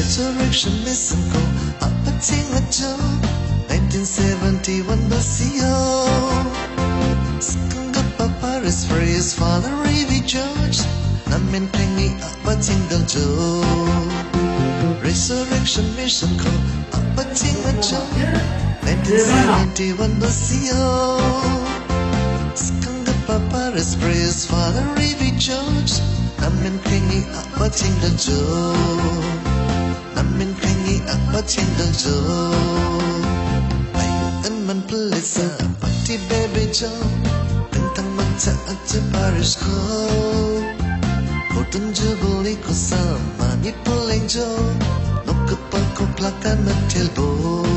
Resurrection mission ko apating at jo 1971 Basio Skanga Paparis for his father Ravy George Namin pengi apating dal jo Resurrection mission ko apating at jo 1971 Basio Skanga Paparis for his father Ravy George Namin pengi apating Cinta Ayo teman pelesa Party baby Joe Tentang mata aja Parisku Kodun jebeli ko salmani peleng Joe Nukepal ko plakan menjelbo